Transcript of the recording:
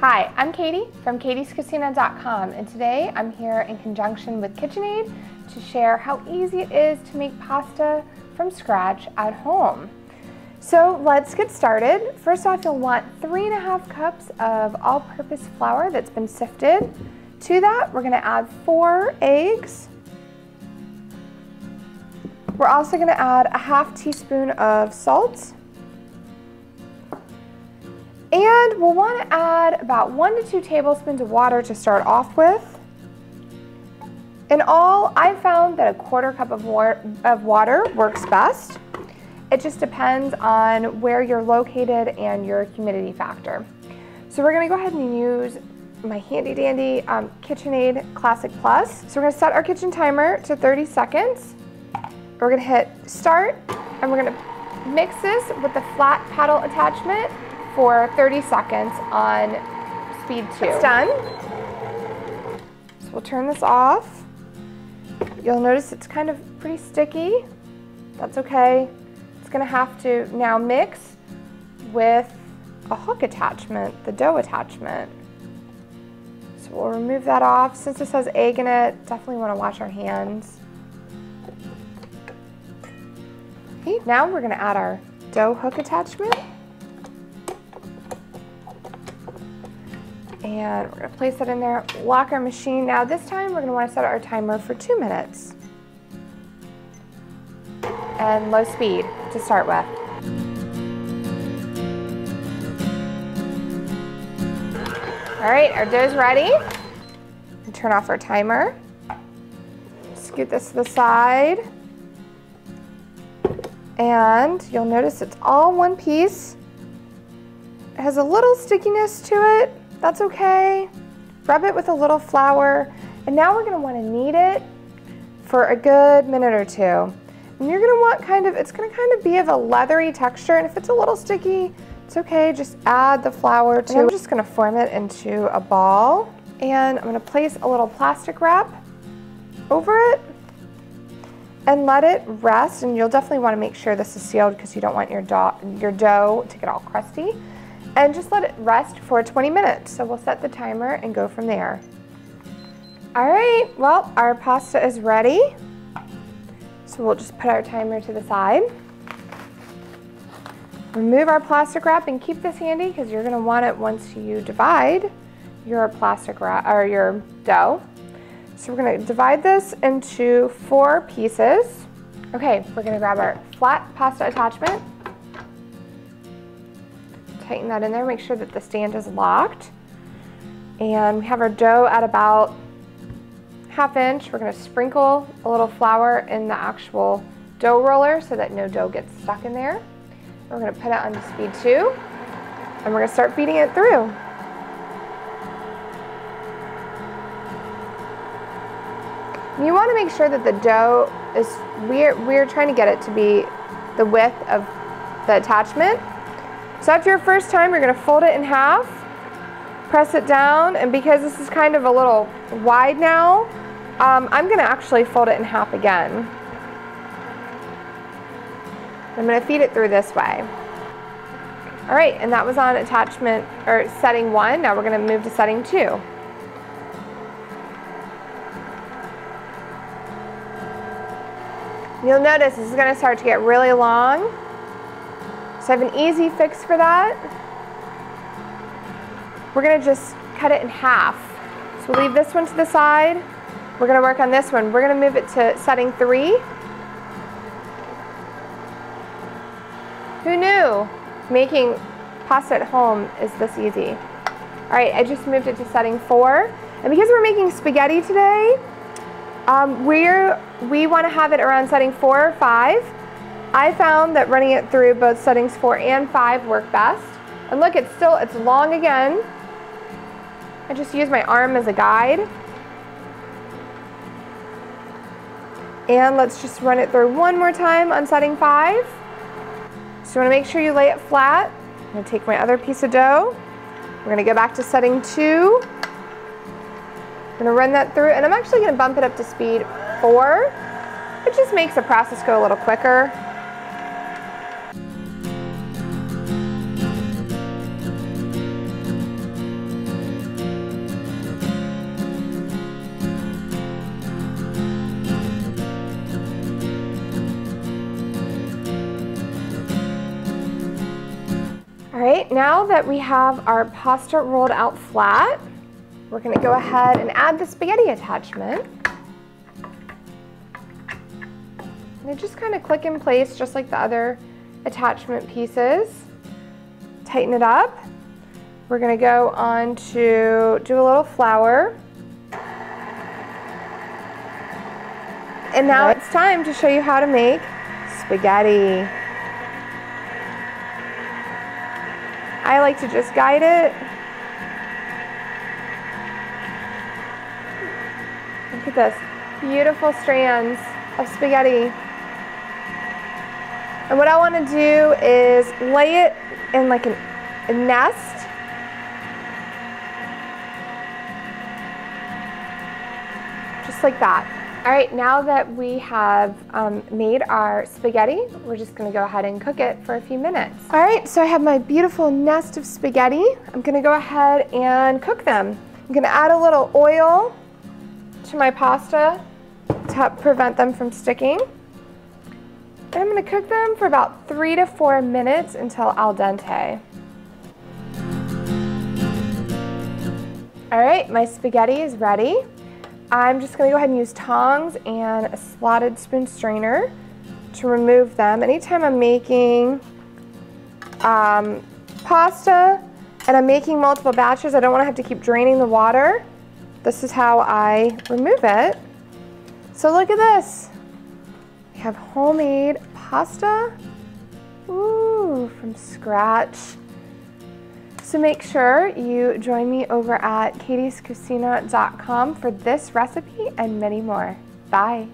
Hi, I'm Katie from katiescucina.com and today I'm here in conjunction with KitchenAid to share how easy it is to make pasta from scratch at home. So let's get started. First off, you'll want three and a half cups of all-purpose flour that's been sifted. To that, we're gonna add four eggs. We're also gonna add a half teaspoon of salt and we'll want to add about one to two tablespoons of water to start off with. In all, I found that a quarter cup of, of water works best. It just depends on where you're located and your humidity factor. So we're gonna go ahead and use my handy dandy um, KitchenAid Classic Plus. So we're gonna set our kitchen timer to 30 seconds. We're gonna hit start and we're gonna mix this with the flat paddle attachment for 30 seconds on speed two. It's done. So we'll turn this off. You'll notice it's kind of pretty sticky. That's okay. It's gonna have to now mix with a hook attachment, the dough attachment. So we'll remove that off. Since this has egg in it, definitely wanna wash our hands. Okay, now we're gonna add our dough hook attachment. And we're gonna place that in there, lock our machine. Now this time we're gonna wanna set our timer for two minutes. And low speed to start with. All right, our dough's ready. Turn off our timer. Scoot this to the side. And you'll notice it's all one piece. It has a little stickiness to it, that's okay. Rub it with a little flour. And now we're gonna wanna knead it for a good minute or two. And you're gonna want kind of, it's gonna kind of be of a leathery texture. And if it's a little sticky, it's okay, just add the flour to. And I'm just gonna form it into a ball. And I'm gonna place a little plastic wrap over it and let it rest. And you'll definitely wanna make sure this is sealed because you don't want your dough, your dough to get all crusty and just let it rest for 20 minutes. So we'll set the timer and go from there. All right, well, our pasta is ready. So we'll just put our timer to the side. Remove our plastic wrap and keep this handy because you're gonna want it once you divide your plastic wrap or your dough. So we're gonna divide this into four pieces. Okay, we're gonna grab our flat pasta attachment tighten that in there, make sure that the stand is locked. And we have our dough at about half inch. We're gonna sprinkle a little flour in the actual dough roller so that no dough gets stuck in there. We're gonna put it on speed two and we're gonna start feeding it through. You wanna make sure that the dough is, we're, we're trying to get it to be the width of the attachment so after your first time, you're gonna fold it in half, press it down, and because this is kind of a little wide now, um, I'm gonna actually fold it in half again. I'm gonna feed it through this way. All right, and that was on attachment, or setting one. Now we're gonna move to setting two. You'll notice this is gonna start to get really long. So I have an easy fix for that. We're gonna just cut it in half. So we'll leave this one to the side. We're gonna work on this one. We're gonna move it to setting three. Who knew making pasta at home is this easy? All right, I just moved it to setting four. And because we're making spaghetti today, um, we're, we wanna have it around setting four or five. I found that running it through both settings four and five work best. And look, it's still, it's long again. I just use my arm as a guide. And let's just run it through one more time on setting five. So you wanna make sure you lay it flat. I'm gonna take my other piece of dough. We're gonna go back to setting two. I'm gonna run that through, and I'm actually gonna bump it up to speed four. It just makes the process go a little quicker. Right, now that we have our pasta rolled out flat, we're gonna go ahead and add the spaghetti attachment. And it just kind of click in place just like the other attachment pieces. Tighten it up. We're gonna go on to do a little flour. And now it's time to show you how to make spaghetti. I like to just guide it. Look at this, beautiful strands of spaghetti. And what I want to do is lay it in like an, a nest. Just like that. All right, now that we have um, made our spaghetti, we're just gonna go ahead and cook it for a few minutes. All right, so I have my beautiful nest of spaghetti. I'm gonna go ahead and cook them. I'm gonna add a little oil to my pasta to prevent them from sticking. And I'm gonna cook them for about three to four minutes until al dente. All right, my spaghetti is ready. I'm just gonna go ahead and use tongs and a slotted spoon strainer to remove them. Anytime I'm making um, pasta and I'm making multiple batches, I don't wanna have to keep draining the water. This is how I remove it. So look at this. We have homemade pasta. Ooh, from scratch. So make sure you join me over at katiescucina.com for this recipe and many more. Bye.